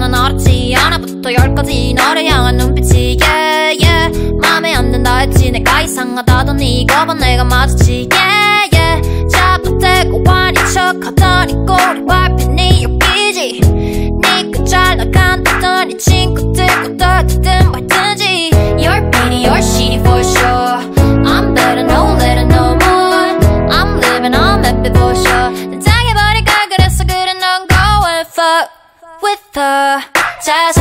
는 어렵지. 하나부터 열까지 너를 향한 눈빛이 yeah. 맘에 안 든다 했지. 내가 이상하다더니 이거 봐. 내가 yeah 화린 척하더니 꼬리 밟히니 여기지 니가 잘 나간다더니 친구들과 떨든 말든지 You're pretty, you're shiny for sure I'm better, no letter, no more I'm living that bit for sure 난 당해버릴까 그래서 그래 넌 go and fuck with her 잘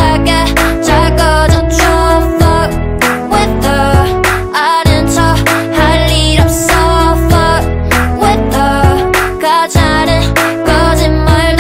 거짓말도